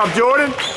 job, Jordan.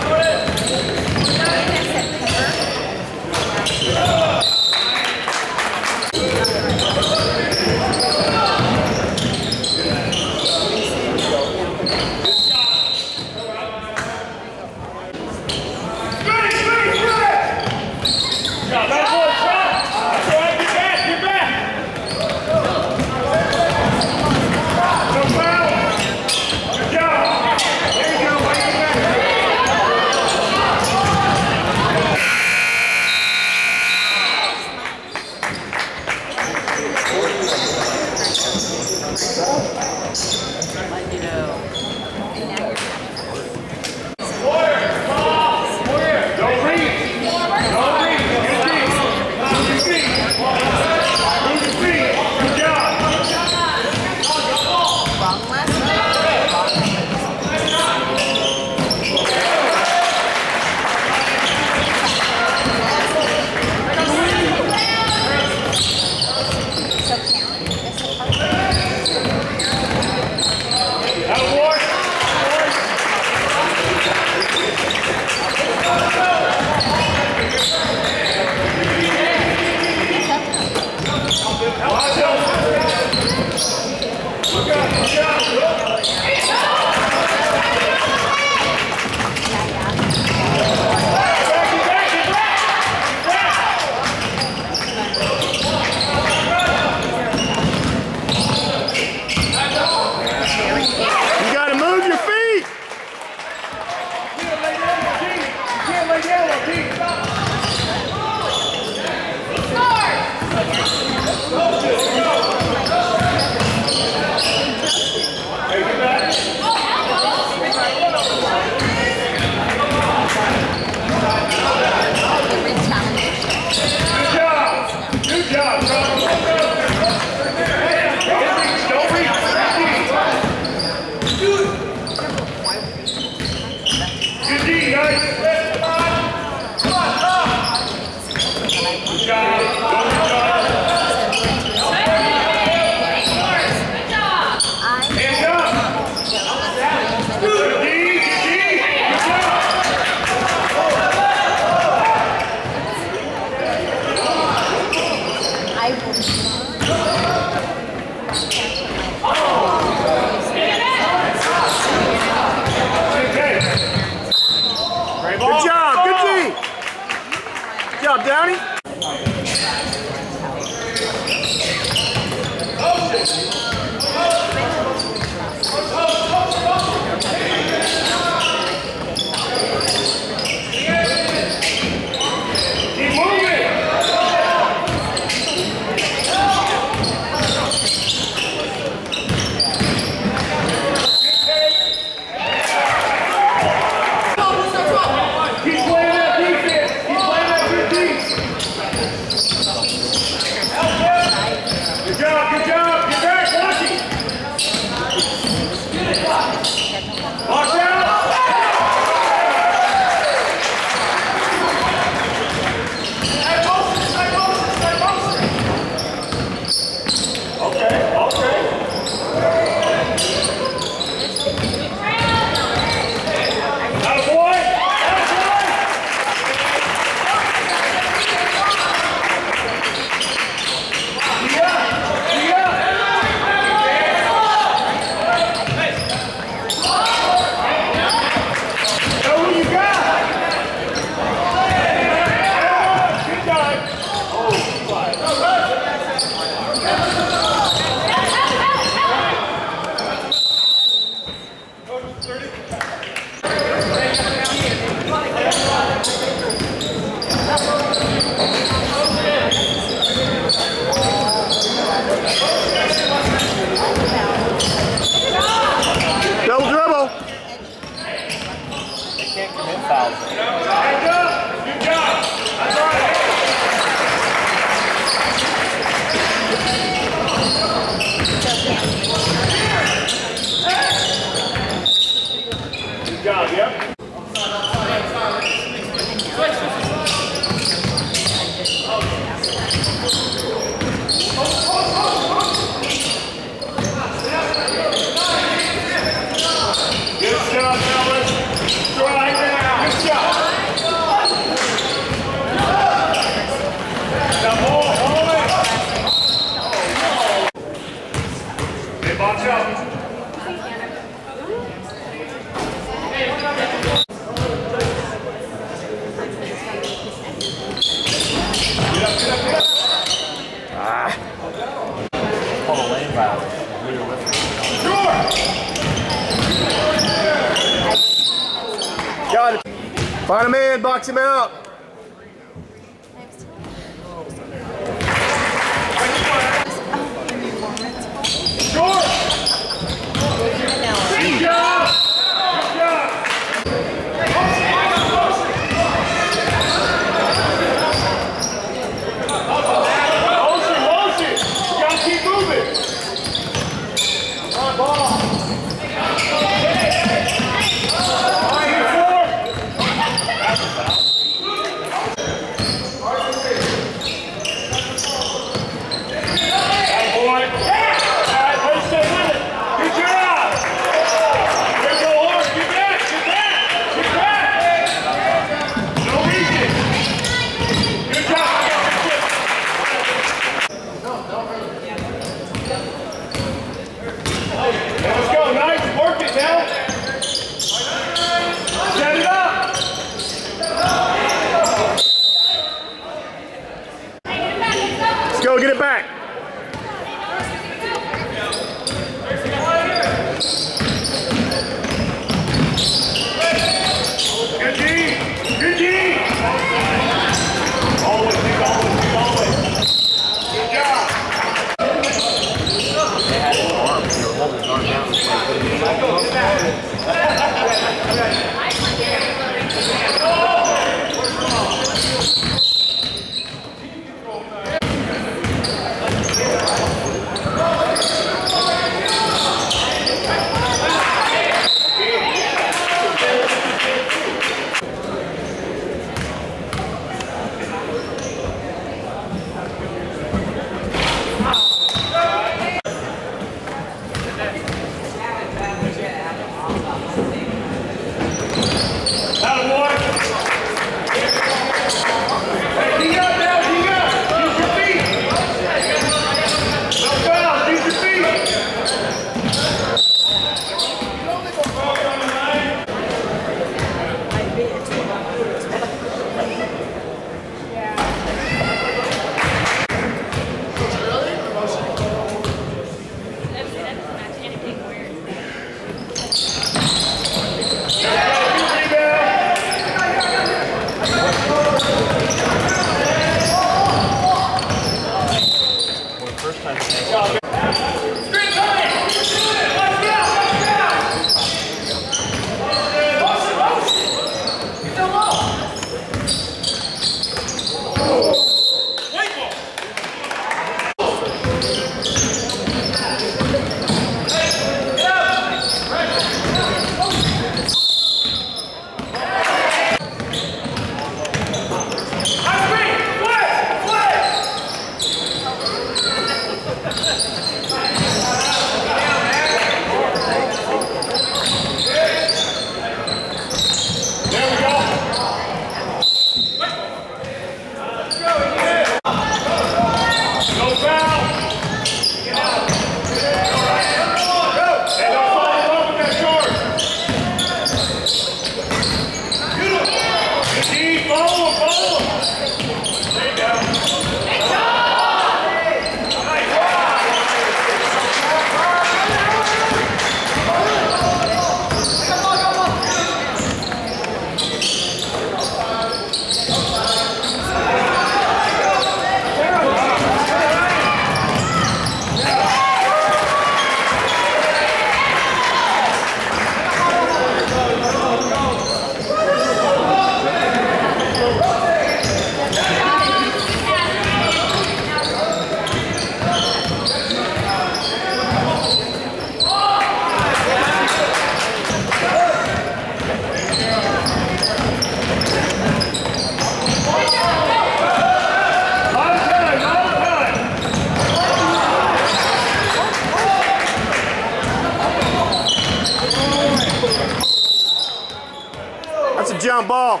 Jump ball.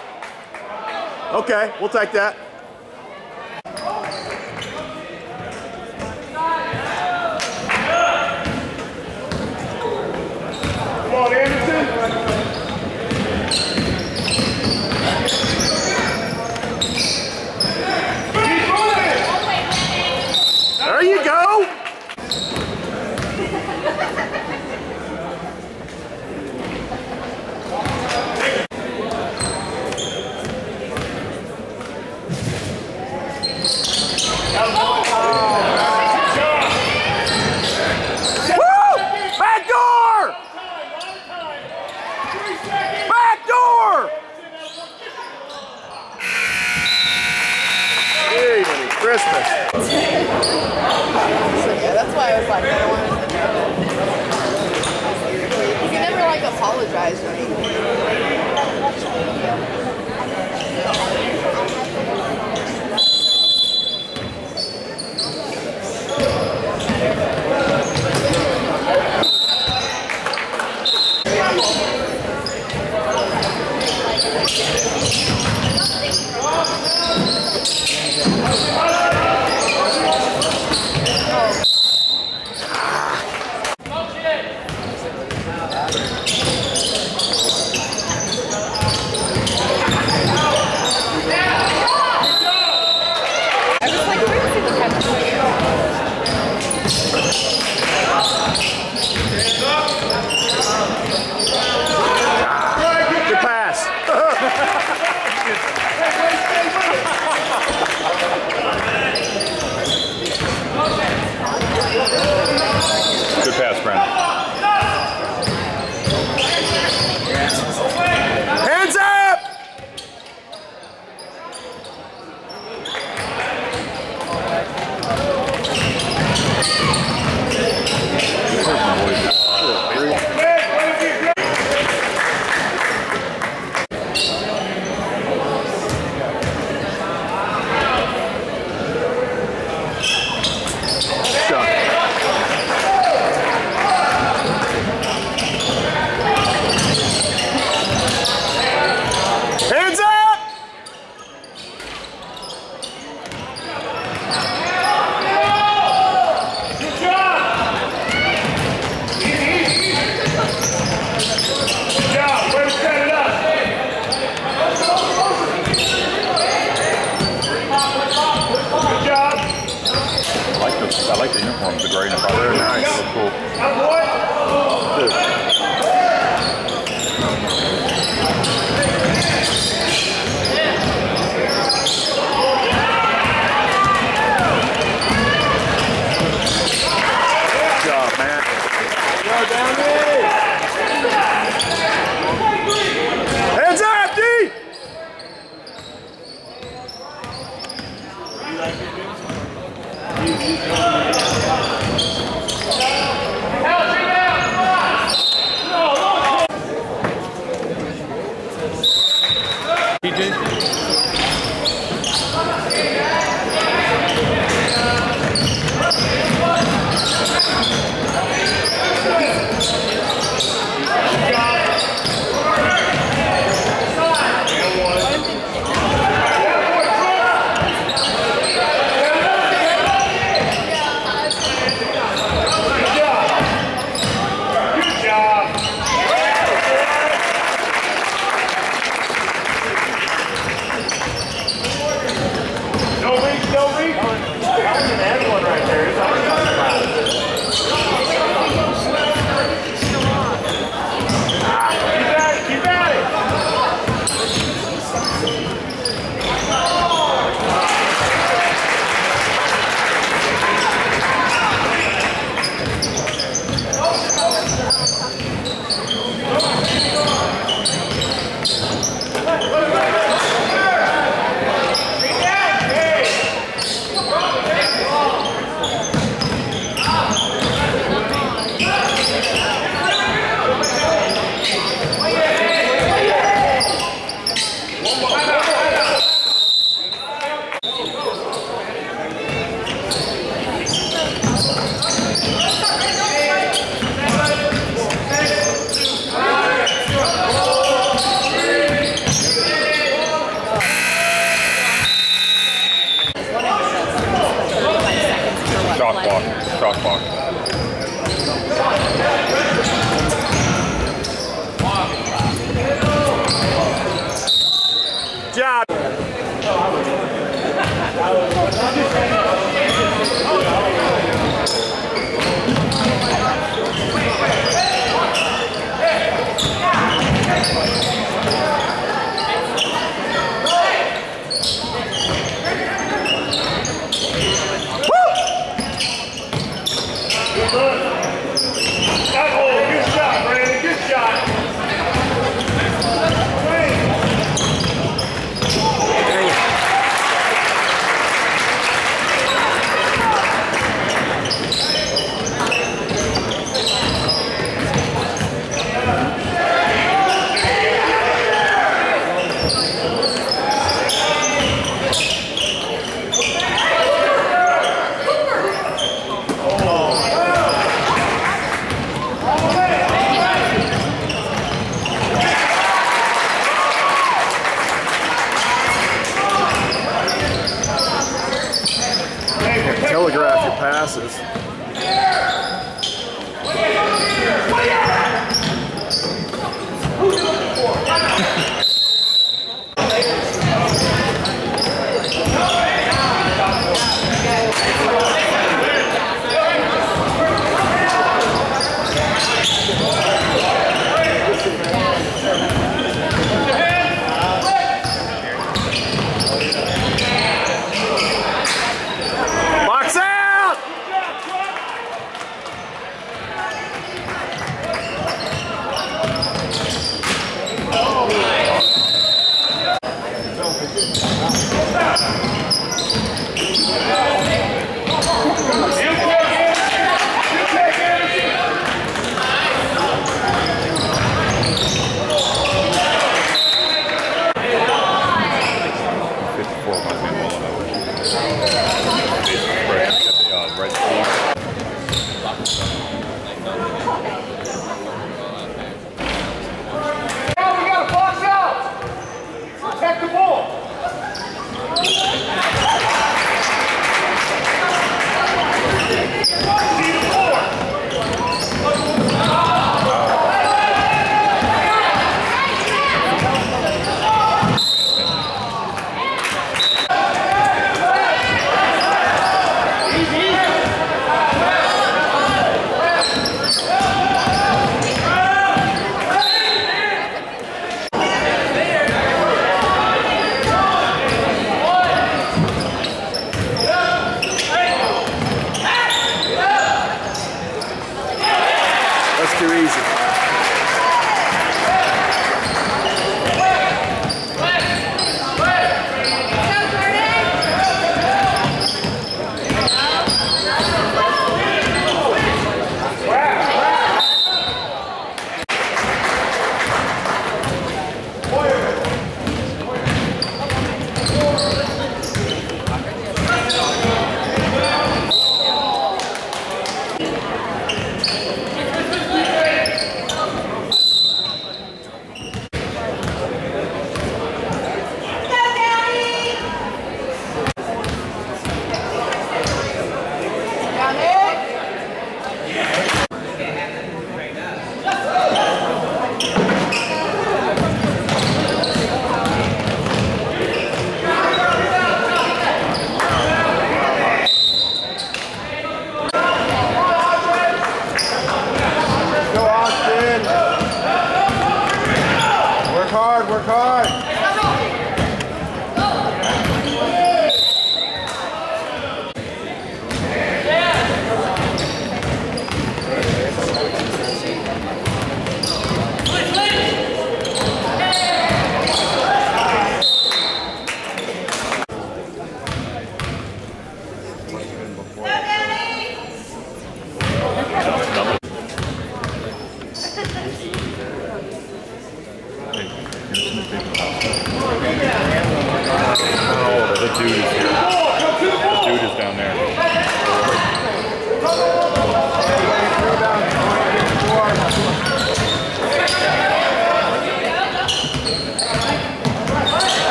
Okay, we'll take that.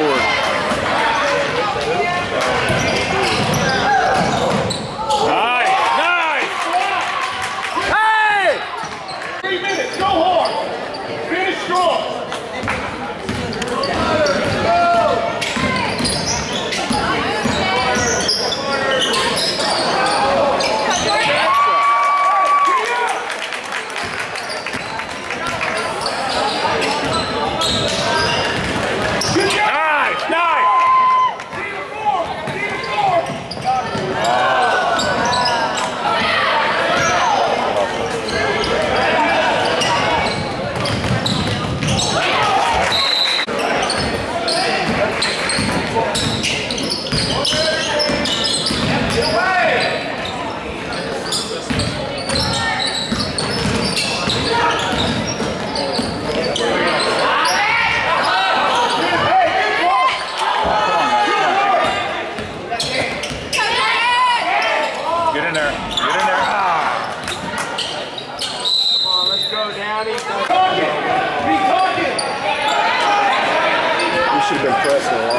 Backboard, Johnny. Be talking. Be talking. You should have been pressed,